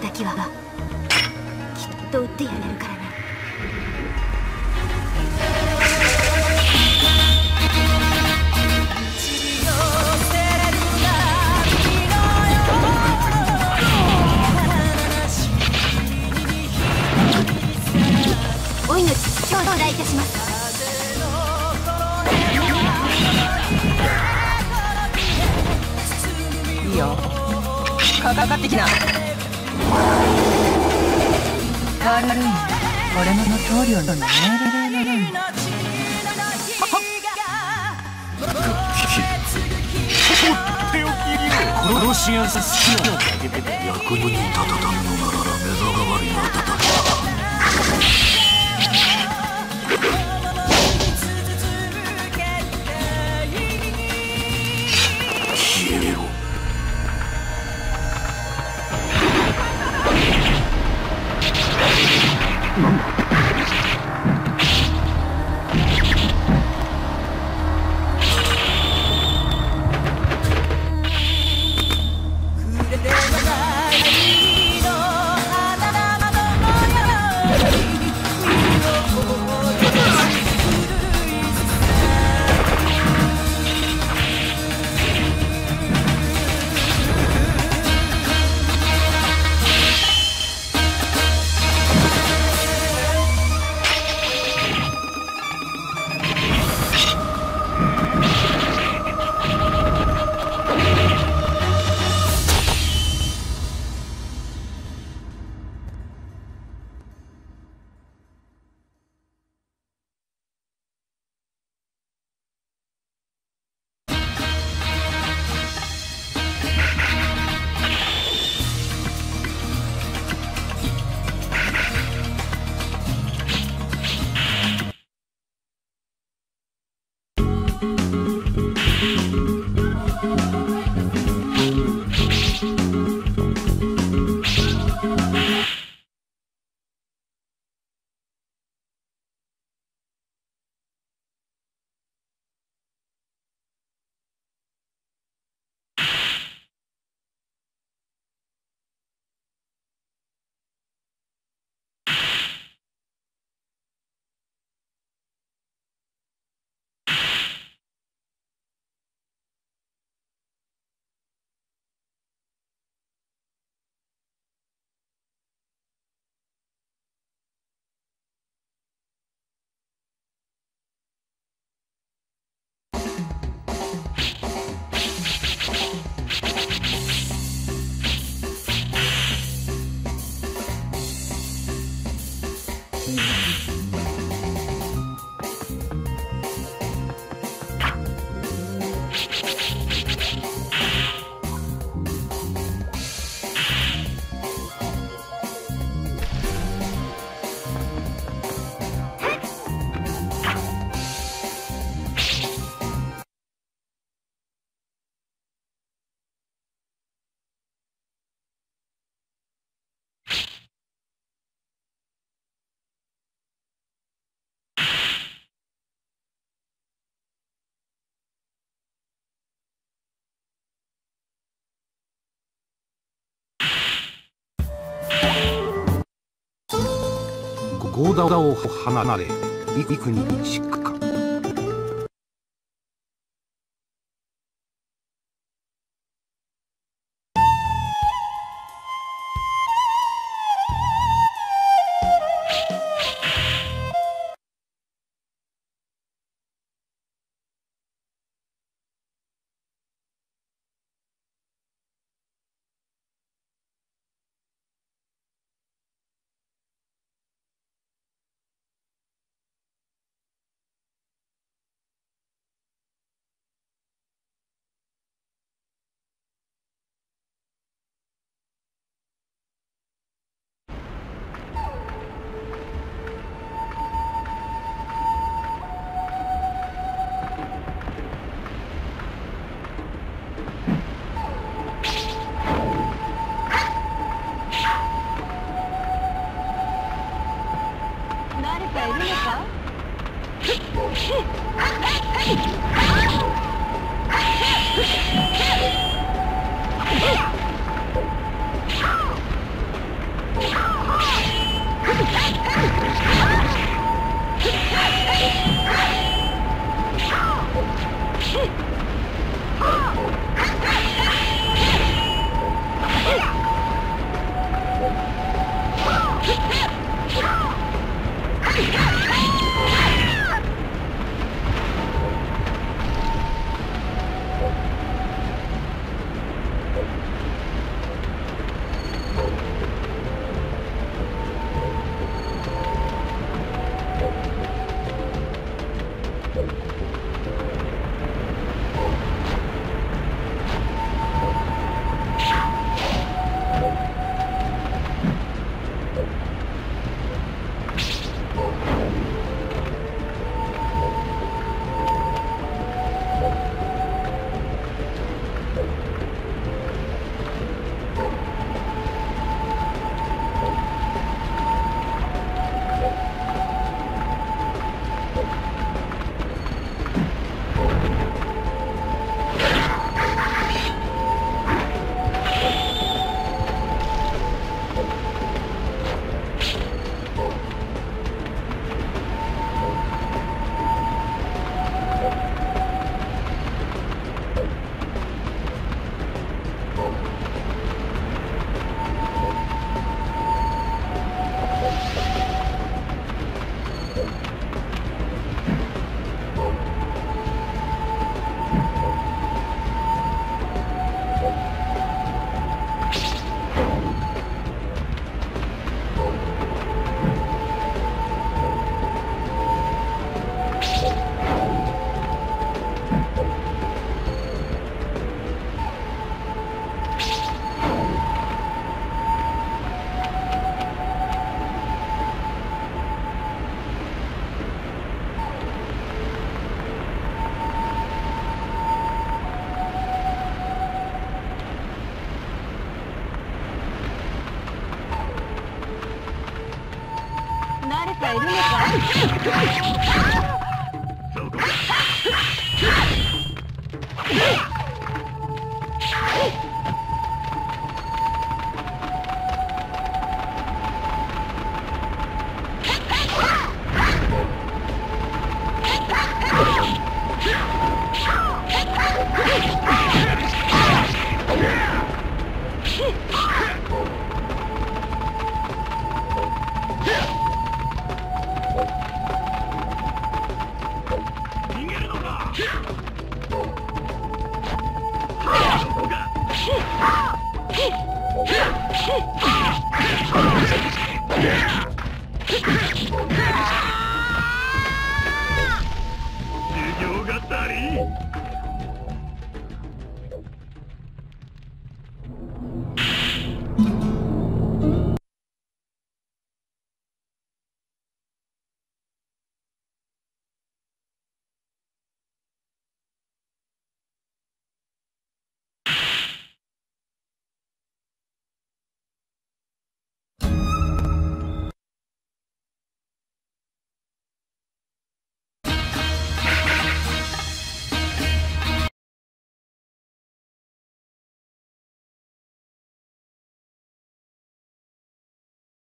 敵はきっと撃ってやれるからなおいの命頂戴いたします。いいよ。かかってきな。悪い俺の棟梁の命令なんだ殺し屋さ好きなだけで役に立たたぬのなら目障りな戦い消えろ Bye. ゴーダを離れ幾にしっか。Shit! 哎呀我的妈が足りん。